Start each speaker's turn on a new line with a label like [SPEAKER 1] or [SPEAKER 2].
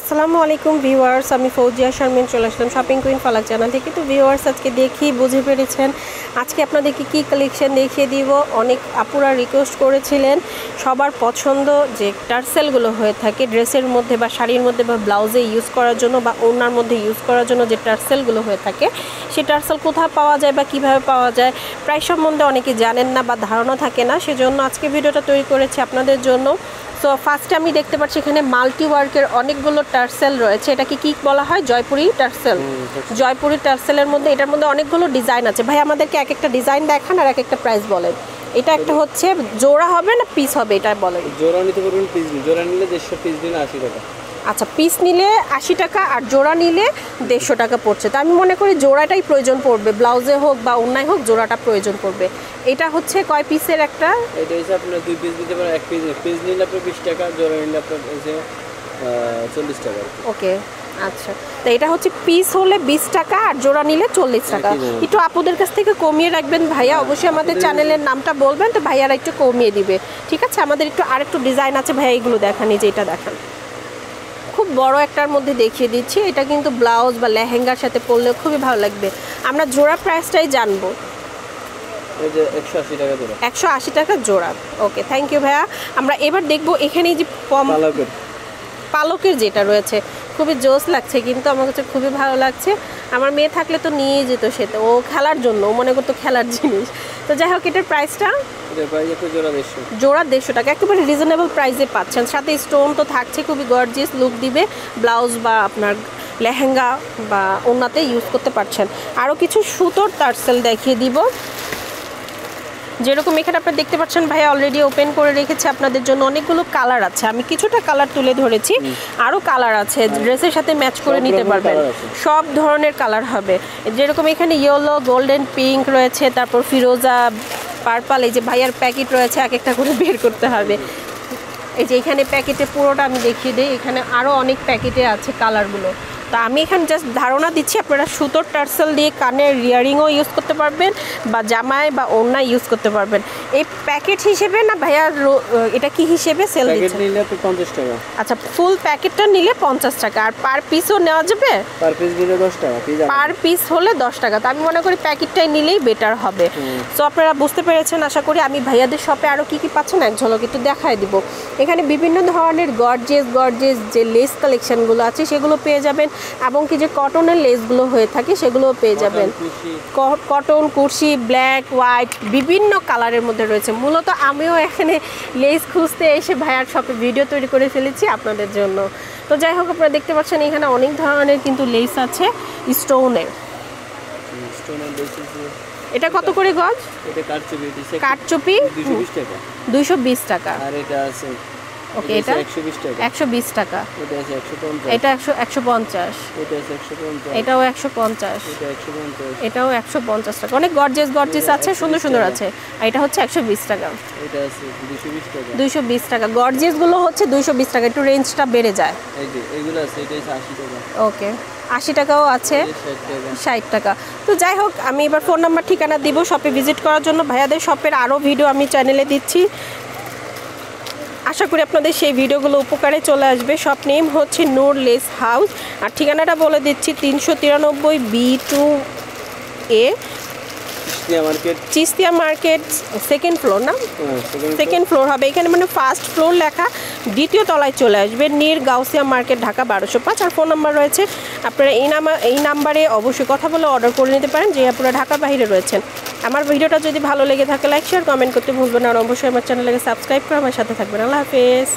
[SPEAKER 1] আসসালামু আলাইকুম ভিউয়ার্স, আমি ফৌজিয়া শারমিন চলে আসলাম শপিং কুইন ফালাক চ্যানেল থেকে। তো ভিউয়ার্স, আজকে দেখি, বুঝে পেরেছেন আজকে আপনাদেরকে কি কালেকশন দেখিয়ে দিব? অনেক আপুরা রিকোয়েস্ট করেছিলেন। সবার পছন্দ যে টার্সেলগুলো হয়ে থাকে, ড্রেসের মধ্যে বা শাড়ির মধ্যে বা ব্লাউজে ইউজ করার জন্য বা ওনার মধ্যে ইউজ করার জন্য যে টার্সেলগুলো হয়ে থাকে, সে টার্সেল কোথায় পাওয়া যায় বা কীভাবে পাওয়া যায়, প্রায় সম্বন্ধে অনেকে জানেন না বা ধারণা থাকে না। সেজন্য আজকে ভিডিওটা তৈরি করেছি আপনাদের জন্য। সো ফার্স্টে আমি দেখতে পাচ্ছি এখানে মাল্টি ওয়ার্কের অনেকগুলো টার্সেল রয়েছে। এটাকে কি বলা হয়? জয়পুরি টার্সেল। জয়পুরি টার্সেলের মধ্যে এটার মধ্যে অনেকগুলো ডিজাইন আছে। ভাই আমাদেরকে এক একটা ডিজাইন দেখান আর এক একটা প্রাইস বলেন। এটা একটা হচ্ছে জোড়া হবে না পিস হবে? এটা বলেন।
[SPEAKER 2] জোড়া নিতে পারবেন পিস জোড়া নিলে দেড়শো পিস দিন আশি টাকা।
[SPEAKER 1] আচ্ছা পিস নিলে আশি টাকা আর জোড়া নিলে দেড়শো টাকা পড়ছে। তো আমি মনে করি জোড়াটাই প্রয়োজন পড়বে। ব্লাউজে হোক বা অন্যায় হোক জোড়াটা প্রয়োজন পড়বে। এটা হচ্ছে কয় পিসের একটা?
[SPEAKER 2] এটা হচ্ছে আপনার দুই পিস দিতে পারেন এক পিস পিস নিলে আপনার বিশ টাকা জোড়া নিলে আপনার হচ্ছে চল্লিশ টাকা
[SPEAKER 1] ওকে আচ্ছা। তো এটা হচ্ছে পিস হলে বিশ টাকা আর জোড়া নিলে চল্লিশ টাকা। একটু আপুদের কাছ থেকে কমিয়ে রাখবেন ভাইয়া। অবশ্যই আমাদের চ্যানেলের নামটা বলবেন তো ভাইয়ারা একটু কমিয়ে দিবে। ঠিক আছে? আমাদের একটু আরেকটু ডিজাইন আছে ভাইয়া এগুলো দেখান যে এটা দেখান। খুব বড় একটার মধ্যে দেখিয়ে দিচ্ছি। এটা কিন্তু ব্লাউজ বা লেহেঙ্গার সাথে পরলে খুবই ভালো লাগবে। আমরা জোড়া প্রাইসটাই জানব।
[SPEAKER 2] একশো আশি টাকা জোড়া।
[SPEAKER 1] ওকে থ্যাংক ইউ ভাইয়া। আমরা এবার দেখব এখানে যে
[SPEAKER 2] পালকের
[SPEAKER 1] যেটা রয়েছে। খুবই জোস লাগছে কিন্তু আমার কাছে খুবই ভালো লাগছে। আমার মেয়ে থাকলে তো নিয়ে যেত সে তো ও খেলার জন্য ও মনে করতো খেলার জিনিস। তো যাই হোক এটার প্রাইসটা
[SPEAKER 2] জোড়া দেড়শো।
[SPEAKER 1] টাকা একেবারে রিজনেবল প্রাইসে পাচ্ছেন। সাথে স্টোন তো থাকছে খুবই গর্জিয়াস লুক দিবে ব্লাউজ বা আপনার লেহেঙ্গা বা ওনাতে ইউজ করতে পারছেন। আরও কিছু সুতোর টার্সেল দেখিয়ে দিব। যেরকম এখানে আপনারা দেখতে পাচ্ছেন ভাই অলরেডি ওপেন করে রেখেছে আপনাদের জন্য অনেকগুলো কালার আছে। আমি কিছুটা কালার তুলে ধরেছি আরও কালার আছে ড্রেসের সাথে ম্যাচ করে নিতে পারবেন। সব ধরনের কালার হবে। যেরকম এখানে ইয়েলো গোল্ডেন পিঙ্ক রয়েছে তারপর ফিরোজা পার্পাল এই যে ভাইয়ার প্যাকেট রয়েছে এক একটা করে বের করতে হবে। এই যে এখানে প্যাকেটে পুরোটা আমি দেখিয়ে দিই এখানে আরও অনেক প্যাকেটে আছে কালারগুলো তা আমি এখানে জাস্ট ধারণা দিচ্ছি, আপনারা সুতোর টার্সেল দিয়ে কানের রিয়ারিংও ইউজ করতে পারবেন বা জামায় বা ওড়নায় ইউজ করতে পারবেন। এই প্যাকেট হিসেবে না ভাইয়া এটা কি হিসেবে সেল
[SPEAKER 2] প্যাকেট
[SPEAKER 1] দিচ্ছে?
[SPEAKER 2] নিলে আপনার পঞ্চাশ টাকা।
[SPEAKER 1] আচ্ছা ফুল প্যাকেটটা নিলে পঞ্চাশ টাকা আর পার পিসও নেওয়া যাবে?
[SPEAKER 2] পার পিস নিলে দশ টাকা পিস
[SPEAKER 1] পার পিস হলে দশ টাকা তো আমি মনে করি প্যাকেটটাই নিলেই বেটার হবে। সো আপনারা বুঝতে পেরেছেন আশা করি আমি ভাইয়াদের শপে আরও কি কি পাচ্ছেন এক ঝলক একটু দেখায় দিব। এখানে বিভিন্ন ধরনের গর্জেস গর্জেস যে লেস কালেকশনগুলো আছে সেগুলো পেয়ে যাবেন এবং কি যে কটনের লেসগুলো হয়ে থাকে সেগুলোও পেয়ে যাবেন। কটন কুর্সি ব্ল্যাক হোয়াইট বিভিন্ন কালারের মধ্যে রয়েছে। মূলত আমিও এখানে লেস খুঁজতে এসে ভাইয়ার শপে ভিডিও তৈরি করে ফেলেছি আপনাদের জন্য। তো যাই হোক আপনারা দেখতে পাচ্ছেন এখানে অনেক ধরনের কিন্তু লেস আছে স্টোনের। এটা কত করে গজ?
[SPEAKER 2] এটা কাটচুপি এটা
[SPEAKER 1] কাঠচুপি
[SPEAKER 2] দুশো বিশ টাকা।
[SPEAKER 1] দুইশো বিশ টাকা।
[SPEAKER 2] আর এটা আছে
[SPEAKER 1] ওকে এটা
[SPEAKER 2] একশো বিশ টাকা।
[SPEAKER 1] একশো বিশ টাকা।
[SPEAKER 2] এটা আছে একশো পঞ্চাশ।
[SPEAKER 1] এটা একশো একশো পঞ্চাশ।
[SPEAKER 2] এটা আছে
[SPEAKER 1] এটাও একশো পঞ্চাশ।
[SPEAKER 2] এটা একশো পঞ্চাশ।
[SPEAKER 1] এটাও টাকা। অনেক গর্জেস গর্জেস আছে সুন্দর সুন্দর আছে। আর এটা হচ্ছে একশো বিশ টাকা।
[SPEAKER 2] এটা আছে টাকা।
[SPEAKER 1] দুইশো বিশ টাকা। গর্জেসগুলো হচ্ছে দুইশো বিশ টাকা। একটু রেঞ্জটা বেড়ে যায়।
[SPEAKER 2] এই যে এগুলো আছে এটা হচ্ছে আশি টাকা।
[SPEAKER 1] ওকে আশি টাকাও আছে।
[SPEAKER 2] ষাট টাকা।
[SPEAKER 1] তো যাই হোক আমি এবার ফোন নাম্বার ঠিকানা দিব শপে ভিজিট করার জন্য। ভাইয়াদের শপের আরও ভিডিও আমি চ্যানেলে দিচ্ছি। আশা করি আপনাদের সেই ভিডিওগুলো উপকারে চলে আসবে। সব নেম হচ্ছে নোর লেস হাউস। আর ঠিকানাটা বলে দিচ্ছি তিনশো তিরানব্বই B two A. Chistia market. Second floor না?
[SPEAKER 2] সেকেন্ড
[SPEAKER 1] সেকেন্ড ফ্লোর হবে। এখানে মানে ফার্স্ট ফ্লোর লেখা। দ্বিতীয় তলায় চলে আসবে নির গাউসিয়া মার্কেট, ঢাকা বারোশো পাঁচ। আর ফোন নাম্বার রয়েছে, আপনারা এই নাম্বার এই নাম্বারে অবশ্যই কথা বলে অর্ডার করে নিতে পারেন যে আপনারা ঢাকার বাইরে রয়েছেন। আমার ভিডিওটা যদি ভালো লেগে থাকে লাইক শেয়ার কমেন্ট করতে ভুলবেন আর অবশ্যই আমার চ্যানেলকে সাবস্ক্রাইব করে আমার সাথে থাকবেন। আল্লাহ হাফেজ।